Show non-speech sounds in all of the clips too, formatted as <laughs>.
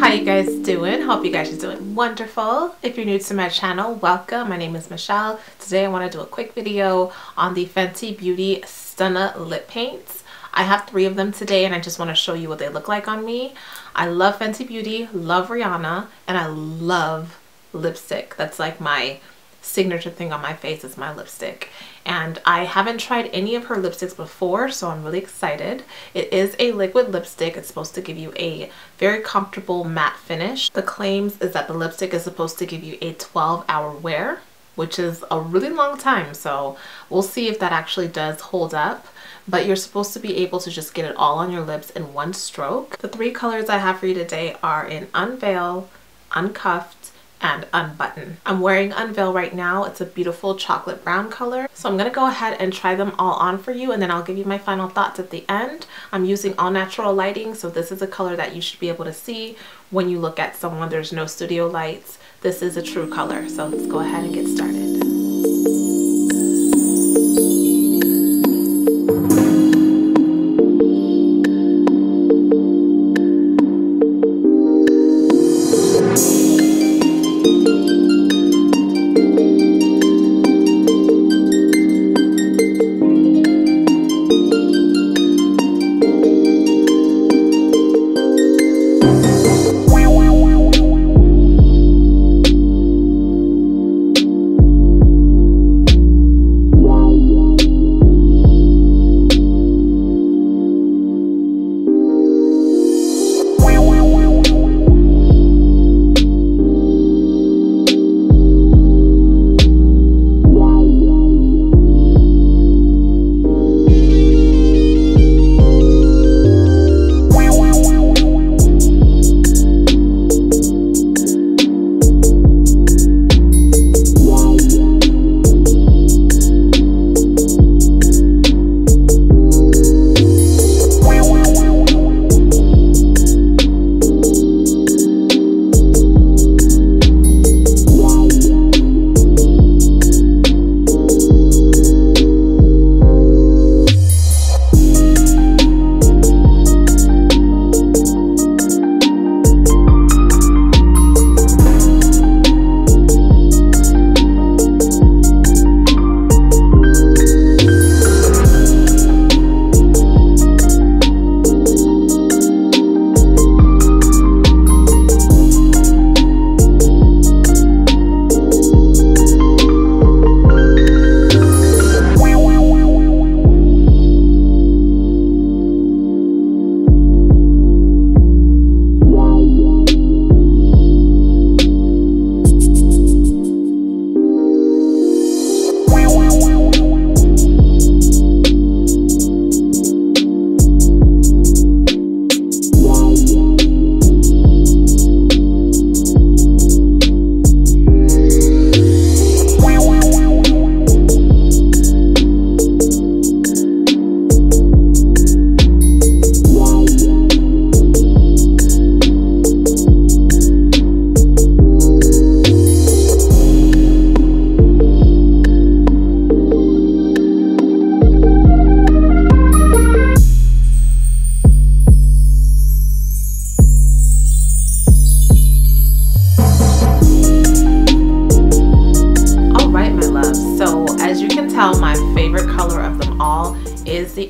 how you guys doing? Hope you guys are doing wonderful. If you're new to my channel welcome. My name is Michelle. Today I want to do a quick video on the Fenty Beauty Stunna lip paints. I have three of them today and I just want to show you what they look like on me. I love Fenty Beauty love Rihanna and I love lipstick. That's like my signature thing on my face is my lipstick and I haven't tried any of her lipsticks before so I'm really excited. It is a liquid lipstick. It's supposed to give you a very comfortable matte finish. The claims is that the lipstick is supposed to give you a 12 hour wear which is a really long time so we'll see if that actually does hold up but you're supposed to be able to just get it all on your lips in one stroke. The three colors I have for you today are in Unveil, Uncuffed, and unbutton. I'm wearing Unveil right now. It's a beautiful chocolate brown color. So I'm gonna go ahead and try them all on for you and then I'll give you my final thoughts at the end. I'm using all natural lighting so this is a color that you should be able to see when you look at someone. There's no studio lights. This is a true color. So let's go ahead and get started.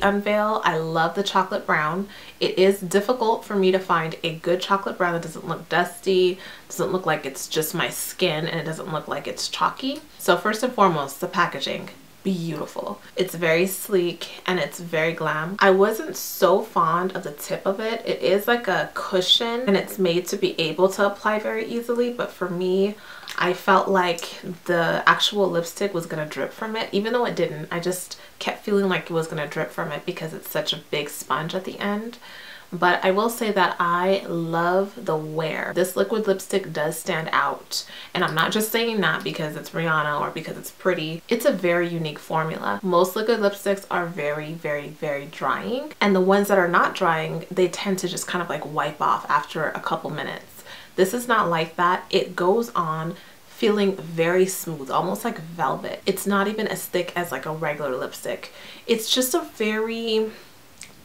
Unveil. I love the chocolate brown. It is difficult for me to find a good chocolate brown that doesn't look dusty, doesn't look like it's just my skin, and it doesn't look like it's chalky. So first and foremost, the packaging beautiful. It's very sleek and it's very glam. I wasn't so fond of the tip of it. It is like a cushion and it's made to be able to apply very easily but for me I felt like the actual lipstick was gonna drip from it even though it didn't. I just kept feeling like it was gonna drip from it because it's such a big sponge at the end but I will say that I love the wear. This liquid lipstick does stand out and I'm not just saying that because it's Rihanna or because it's pretty. It's a very unique formula. Most liquid lipsticks are very, very, very drying and the ones that are not drying, they tend to just kind of like wipe off after a couple minutes. This is not like that. It goes on feeling very smooth, almost like velvet. It's not even as thick as like a regular lipstick. It's just a very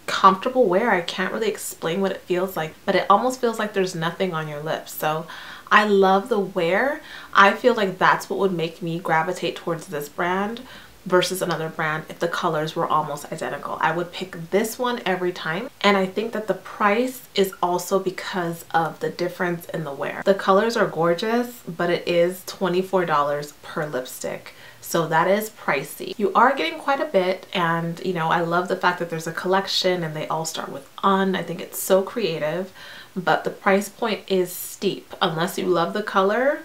comfortable wear. I can't really explain what it feels like, but it almost feels like there's nothing on your lips. So I love the wear. I feel like that's what would make me gravitate towards this brand versus another brand if the colors were almost identical. I would pick this one every time and I think that the price is also because of the difference in the wear. The colors are gorgeous but it is $24 per lipstick. So that is pricey. You are getting quite a bit and you know I love the fact that there's a collection and they all start with un. I think it's so creative but the price point is steep unless you love the color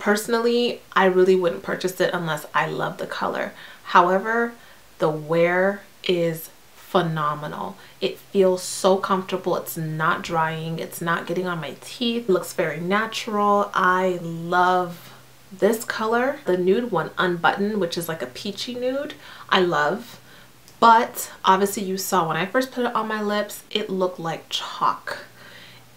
Personally, I really wouldn't purchase it unless I love the color. However, the wear is phenomenal. It feels so comfortable. It's not drying. It's not getting on my teeth. It looks very natural. I love this color. The nude one, Unbutton, which is like a peachy nude, I love. But obviously you saw when I first put it on my lips, it looked like chalk.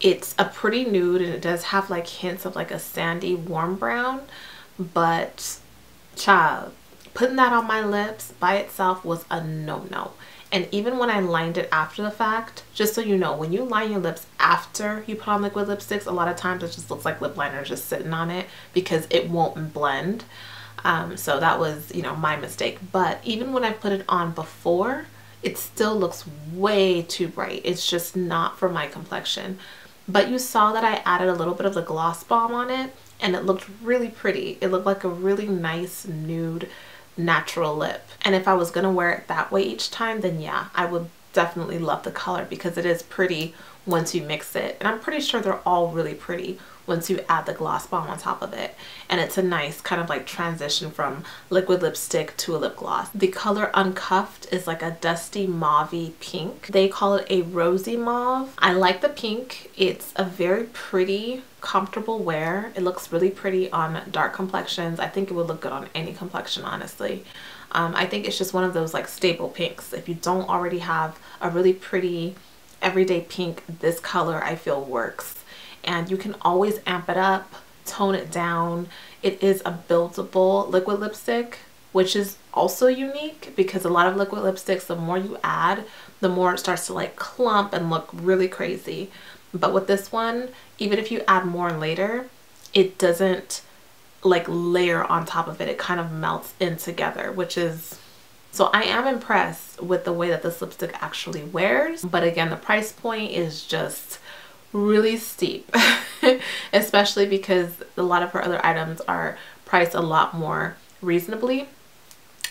It's a pretty nude and it does have like hints of like a sandy warm brown, but child, putting that on my lips by itself was a no-no. And even when I lined it after the fact, just so you know, when you line your lips after you put on liquid lipsticks, a lot of times it just looks like lip liner just sitting on it because it won't blend. Um, so that was, you know, my mistake. But even when I put it on before, it still looks way too bright. It's just not for my complexion. But you saw that I added a little bit of the gloss bomb on it and it looked really pretty. It looked like a really nice nude natural lip. And if I was to wear it that way each time, then yeah, I would definitely love the color because it is pretty once you mix it. And I'm pretty sure they're all really pretty once you add the gloss bomb on top of it. And it's a nice kind of like transition from liquid lipstick to a lip gloss. The color Uncuffed is like a dusty mauve pink. They call it a rosy mauve. I like the pink. It's a very pretty comfortable wear. It looks really pretty on dark complexions. I think it would look good on any complexion honestly. Um, I think it's just one of those like staple pinks. If you don't already have a really pretty everyday pink, this color I feel works and you can always amp it up, tone it down. It is a buildable liquid lipstick, which is also unique because a lot of liquid lipsticks, the more you add, the more it starts to like clump and look really crazy. But with this one, even if you add more later, it doesn't like layer on top of it. It kind of melts in together, which is so I am impressed with the way that this lipstick actually wears. But again, the price point is just really steep, <laughs> especially because a lot of her other items are priced a lot more reasonably.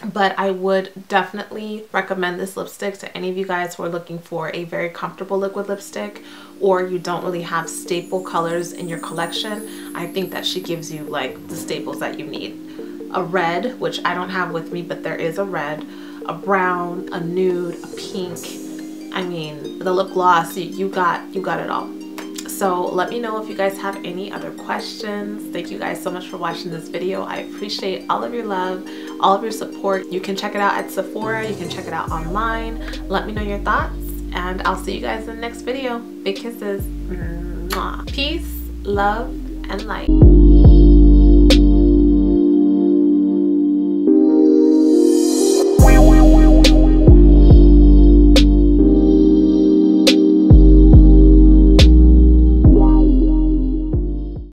But I would definitely recommend this lipstick to any of you guys who are looking for a very comfortable liquid lipstick or you don't really have staple colors in your collection. I think that she gives you like the staples that you need. A red, which I don't have with me, but there is a red, a brown, a nude, a pink. I mean, the lip gloss, you got, you got it all so let me know if you guys have any other questions. Thank you guys so much for watching this video. I appreciate all of your love all of your support. You can check it out at sephora. You can check it out online. Let me know your thoughts and i'll see you guys in the next video. Big kisses. Peace love and light